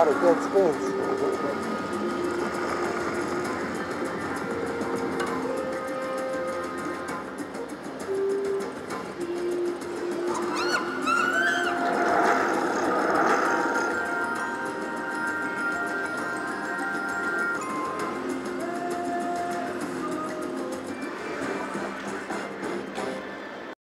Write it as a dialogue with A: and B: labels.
A: lot of good spins.